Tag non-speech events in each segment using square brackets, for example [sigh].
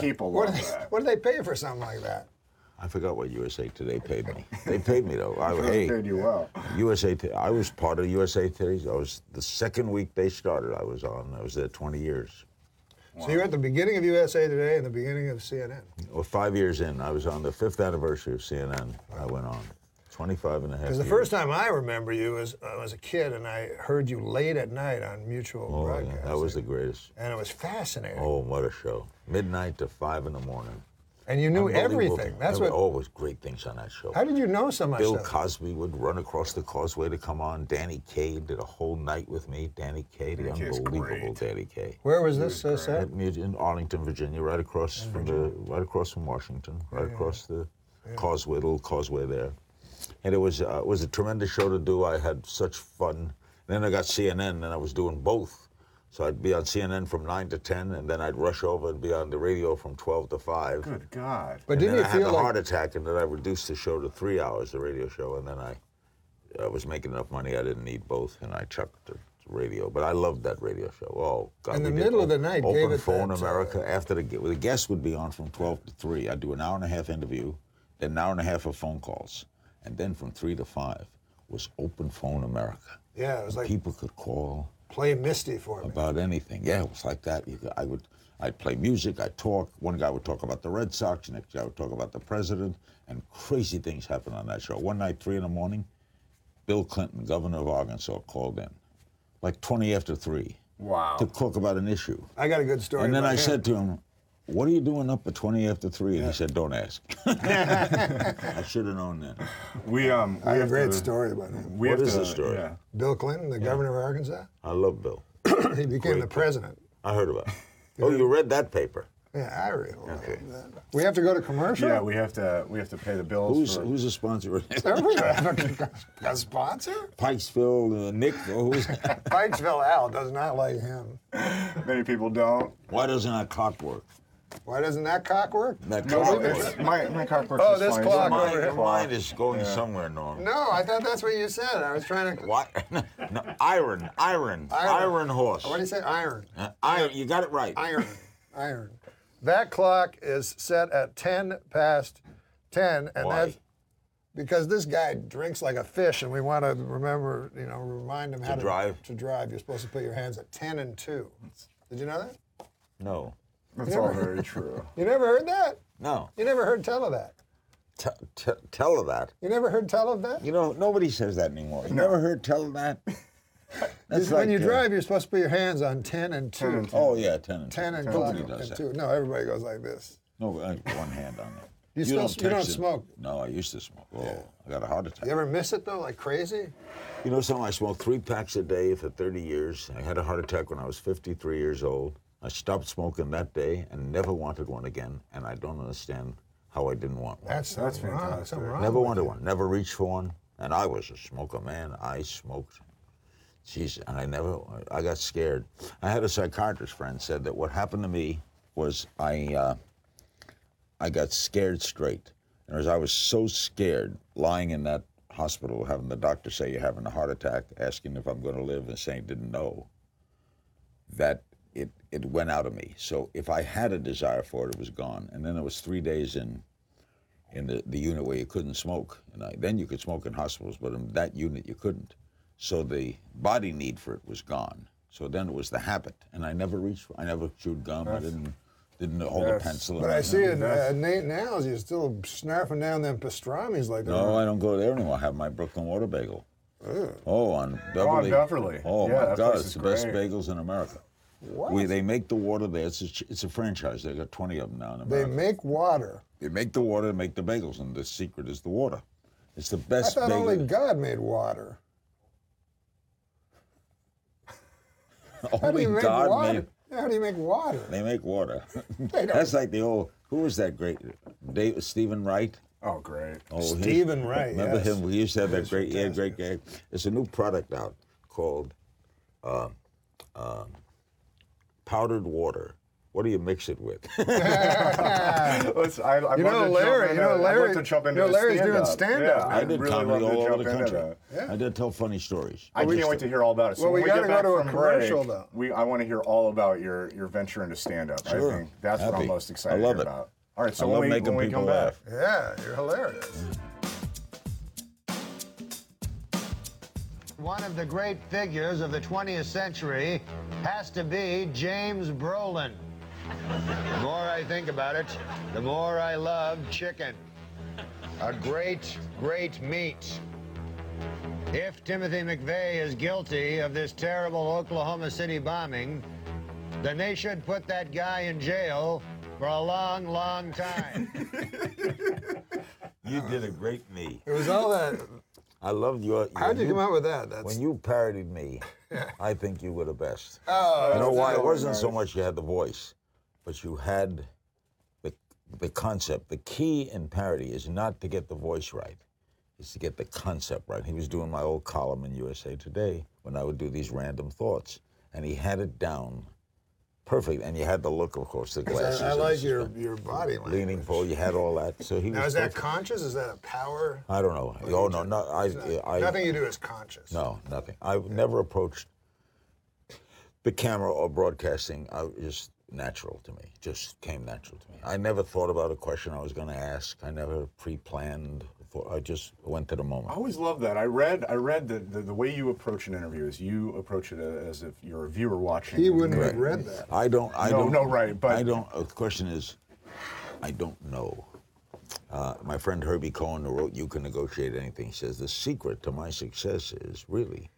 People What love do, they, that. what do they pay for something like that? I forgot what USA Today paid me. They paid me though. I, hey, paid you well. USA. I was part of USA Today. I was the second week they started. I was on. I was there 20 years. So you're at the beginning of USA Today and the beginning of CNN. Well, five years in, I was on the fifth anniversary of CNN. I went on 25 and a half. Because the years. first time I remember you was I was a kid and I heard you late at night on Mutual Oh, yeah, Broadcasting. that was the greatest. and it was fascinating. Oh, what a show! Midnight to five in the morning. and you knew everything. That's Every- what. Always great things on that show. How did you know so much? Bill stuff? Cosby would run across the causeway to come on. Danny Kaye did a whole night with me. Danny Kaye, the unbelievable great. Danny Kaye. Where was this uh, set? At Mu- in Arlington, Virginia, right across from the right across from Washington, right across the causeway, little causeway there. And it was uh, it was a tremendous show to do. I had such fun. And then I got CNN, and I was doing both. So I'd be on CNN from nine to ten, and then I'd rush over and be on the radio from twelve to five. Good God. But didn't you I had a like heart attack, and then I reduced the show to three hours, the radio show, and then I, I was making enough money I didn't need both, and I chucked the radio. But I loved that radio show. Oh God! In the middle of the night, open gave it phone that, uh, America. after the well, the guest would be on from twelve to three. I'd do an hour and a half interview, then an hour and a half of phone calls, and then from three to five was open phone America. yeah, it was like People could call play Misty for me. about anything. Yeah, it was like that. You, I would, I'd play music. I'd talk. One guy would talk about the Red Sox. Next guy would talk about the president. And crazy things happened on that show. One night, three in the morning, Bill Clinton, governor of Arkansas, called in, like 20 after three, Wow. to talk about an issue. I got a good story. And then I him. said to him, "What are you doing up at 20 after three? And he said, "Don't ask." [laughs] I should have known that. We um. We I have a great to, story about him. We What have is to, the story? Yeah. Bill Clinton, the governor of Arkansas, I love Bill. [clears throat] he became the president. I heard about. It. [laughs] Oh, you read that paper? Yeah, I really love Okay. that. We have to go to commercial. Yeah, we have to. We have to pay the bills. Who's for, who's a sponsor? Are we gonna have a, a sponsor? Pikesville, uh, Nick. Who's? [laughs] Pikesville Al does not like him. Many people don't. Why doesn't that clock work? Why doesn't that cock work? That No, clock it's- works. my my clock works Oh, this fine. clock It's over my. Your clock. mind is going somewhere, Norm. No, I thought that's what you said. I was trying to. Why? [laughs] No, iron, iron, iron, horse. What do you say? Iron. Uh, iron. You got it right. Iron. [laughs] Iron. That clock is set at 10 past 10, and Why? that's because this guy drinks like a fish, and we want to remember, you know, remind him how to drive? To drive, you're supposed to put your hands at 10 and 2. Did you know that? No, That's all very [laughs] true. You never heard that? no. You never heard tell of that? T- t- tell of that. You never heard tell of that? You know, nobody says that anymore. You never heard tell of that? [laughs] That's when you uh, drive, you're supposed to put your hands on 10 and 2. 10 and two. Oh yeah, ten and 10 and, Nobody clock does and that. 2. No, everybody goes like this. No, I one hand on it. You you don't text it. smoke? No, I used to smoke. Oh, I got a heart attack. You ever miss it though, like crazy? You know something? I smoked three packs a day for 30 years. I had a heart attack when I was 53 years old. I stopped smoking that day and never wanted one again. And I don't understand how I didn't want one. That's That's wrong. fantastic. Something wrong Never wanted you. one. Never reached for one. And I was a smoker, man. I smoked. Jeez, and I never. I got scared. I had a psychiatrist friend said that what happened to me was I. Uh, I got scared straight. And as I was so scared, lying in that hospital, having the doctor say you're having a heart attack, asking if I'm going to live, and saying didn't know, that it it went out of me. So if I had a desire for it, it was gone. And then it was three days in in the, the unit where you couldn't smoke. And I, then you could smoke in hospitals, but in that unit you couldn't. So the body need for it was gone. So then it was the habit, and I never reached. I never chewed gum. I didn't didn't hold a pencil. But my I see mouth. it, uh, Nate 'n Al's, you're still snarfing down them pastrami's like that. No, I don't go there anymore. I have my Brooklyn Water Bagel. Oh, on Beverly. Beverly. Oh Yeah, my that God, it's is the best bagels in America. What? We, they make the water there. It's a, it's a franchise. They've got 20 of them now in America. they make water. They make the water, they make the bagels, and the secret is the water. It's the best I thought bagel. only God made water. [laughs] How do Only you make God water? made. How do you make water? They make water. [laughs] They. [laughs] That's like the old. Who was that great? Dave, Steven Wright. Oh, great. Oh, he- Steven Wright, Remember yes. him? We used to have that was great, he had a great fantastic. game. There's a new product out called uh, um, powdered water. what do you mix it with? [laughs] Let's, I, I'd You know, to Larry- you know, into, I'd Larry- to jump into you know, Larry's doing stand-up. stand-up. Yeah, I I'd did really comedy all over the country. that. I did tell funny stories. I can't wait to hear all about it. So Well, we we, gotta go to a commercial, break, though. we I want to hear all about your your venture into stand-up. Sure. I think that's what I'm most excited I love it. about. All right, so I when love we, making when we come people back, laugh. Yeah, you're hilarious. One of the great figures of the 20th century has to be James Brolin. The more I think about it, the more I love chicken. A great, great meat. If Timothy McVeigh is guilty of this terrible Oklahoma City bombing, then they should put that guy in jail for a long, long time. [laughs] You did a great me. It was all that. I loved your. How'd you when come up with that? That's When you parodied me, [laughs] I think you were the best. oh, You know why? It wasn't so much you had the voice, but you had the the concept. The key in parody is not to get the voice right, is to get the concept right. He was doing my old column in USA Today when I would do these random thoughts, and he had it down perfect. And you had the look, of course, the glasses. I, I like your your body language. leaning forward. You had all that. So he Now was. is that conscious? Is that a power? I don't know. Oh no, no. I, I Nothing you do is conscious. no, nothing. I've never approached the camera or broadcasting. I just natural to me. Just came natural to me. I never thought about a question I was going to ask. I never pre-planned. For, I just went to the moment. I always love that. I read I read that the, the way you approach an interview is you approach it as if you're a viewer watching. He wouldn't the have read that. I don't. I No, don't. no, right, but- I don't. uh, The question is, I don't know. Uh, my friend Herbie Cohen, who wrote "You Can Negotiate Anything," says the secret to my success is really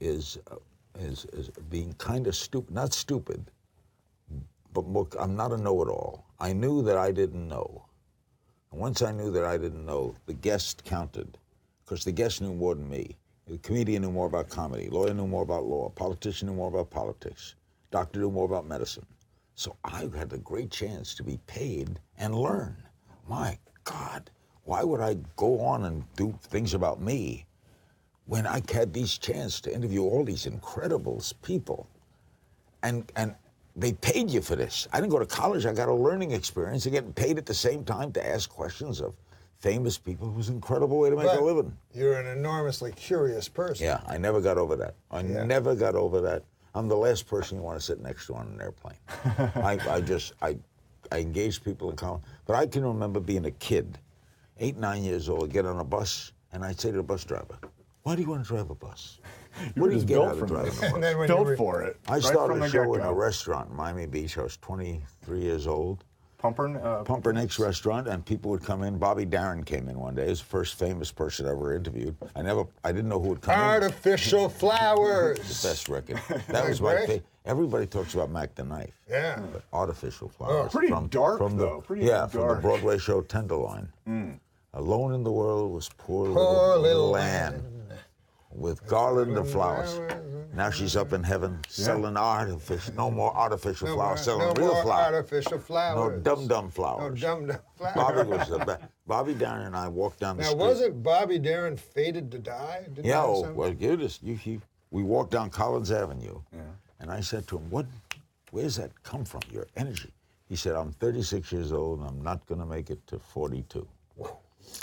is uh, is, is being kind of stupid. Not stupid, but more, I'm not a know-it-all. I knew that I didn't know. And once I knew that I didn't know, the guest counted, because the guest knew more than me. The comedian knew more about comedy. Lawyer knew more about law. Politician knew more about politics. Doctor knew more about medicine. So I had a great chance to be paid and learn. My God, why would I go on and do things about me when I had these chance to interview all these incredible people? and and they paid you for this. I didn't go to college. I got a learning experience and getting paid at the same time to ask questions of famous people. It was an incredible way to make But a living. You're an enormously curious person. Yeah, I never got over that. I Yeah. never got over that. I'm the last person you want to sit next to on an airplane. [laughs] I, I just I I engage people in common. But I can remember being a kid, eight nine years old, I get on a bus, and I'd say to the bus driver, "Why do you want to drive a bus? You what were do you just get built out of for driving a bus?" And then when Built were, for it. I right started from a show in a restaurant in Miami Beach. I was 23 years old. Pumper, uh, Pumpernik's restaurant, and people would come in. Bobby Darin came in one day. He was the first famous person I ever interviewed. I never, I didn't know who would come in. artificial [laughs] flowers. The best record. [laughs] That was my great? favorite. Everybody talks about Mack the Knife. Yeah. But artificial flowers. Pretty dark, from the, though. Pretty yeah, from the. Broadway show Tenderloin. Alone in the world was poor, Poor little, little Anne. With garland of flowers. Now she's up in heaven selling artificial, no more artificial No flowers, more, selling no real flowers. artificial No flowers. dum dum No flowers. dum dum flowers. Bobby was the best. Bobby Darin and I walked down the Now, street. wasn't Bobby Darin fated to die? Didn't Yeah, oh, well, you just, you, he, we walked down Collins Avenue, and I said to him, "What? Where's that come from? Your energy?" He said, "I'm 36 years old, and I'm not going to make it to 42."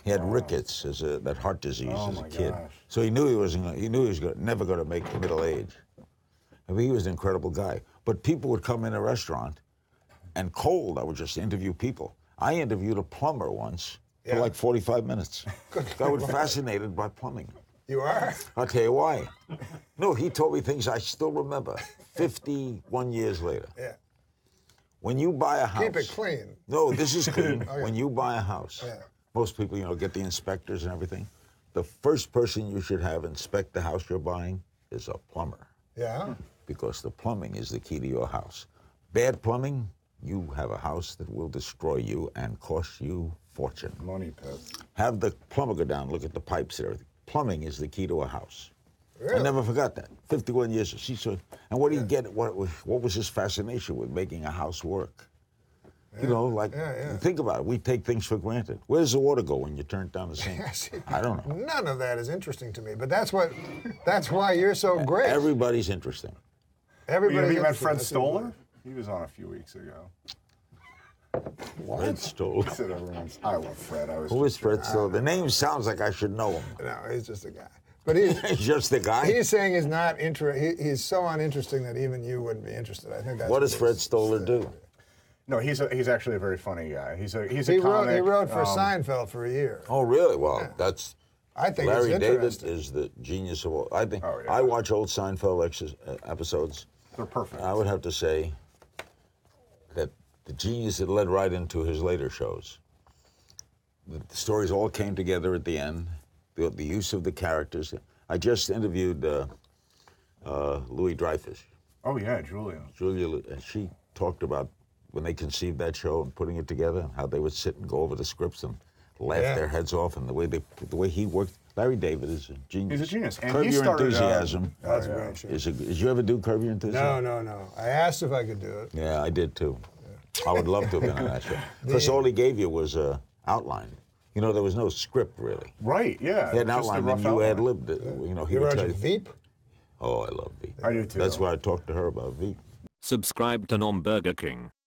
He had oh. rickets as a, that heart disease Oh, as a kid, gosh. so he knew he wasn't. He knew he was gonna, never going to make middle age. I mean, he was an incredible guy. But people would come in a restaurant, and cold, I would just interview people. I interviewed a plumber once Yeah. for like 45 minutes. [laughs] I was fascinated by plumbing. You are? I'll tell you why. [laughs] No, he told me things I still remember 51 years later. [laughs] Oh, yeah. When you buy a house. Keep it clean. No, this is clean. Okay. When you buy a house, Yeah. Most people, you know, get the inspectors and everything. The first person you should have inspect the house you're buying is a plumber Yeah. because the plumbing is the key to your house. Bad plumbing, you have a house that will destroy you and cost you fortune. money pit. Have the plumber go down, look at the pipes and everything. Plumbing is the key to a house. I never forgot that. 51 years. She said, and what do you get? What, what was his fascination with making a house work? You know, like, Yeah, yeah. think about it. We take things for granted. Where does the water go when you turn it down the sink? [laughs] Yes. I don't know. None of that is interesting to me, but that's what, that's why you're so great. Everybody's interesting. Everybody's You, you met. Fred Stoller? He was on a few weeks ago. Fred Stoller. He said everyone's. I love Fred. I was. Who is Fred Stoller? The name sounds like I should know him. No, he's just a guy. But he's [laughs] He's just the guy. he's saying he's not inter- he, He's so uninteresting that even you wouldn't be interested. I think that's what does Fred Stoller do? No, he's a, he's actually a very funny guy. He's a he's a He wrote. He wrote for um, Seinfeld for a year. Oh, really? Well, that's I think Larry it's David interesting. is the genius of all. I think Oh, yeah. I watch old Seinfeld ex- uh, episodes. They're perfect. I would have to say that the genius that led right into his later shows. The the stories all came together at the end. The, the use of the characters. I just interviewed uh, uh, Louis Dreyfus. Oh yeah, Julia. Julia, and she talked about when they conceived that show and putting it together, and how they would sit and go over the scripts and laugh Yeah. their heads off, and the way they, the way he worked. Larry David is a genius. He's a genius. And Curb he Your started, uh, Enthusiasm. That's Oh, a yeah. great show. is a, did you ever do Curb Your Enthusiasm? no, no. no. I asked if I could do it. Yeah, I did too. I would love to have been on that show. [laughs] Because all he gave you was a outline. You know, there was no script really. Right. Yeah. He had an outline, rough then you ad libbed it. You know, he You would ever tell watch you. Veep? Oh, I love Veep. I do too. That's why I talked to her about Veep. Subscribe to Norm Burger King.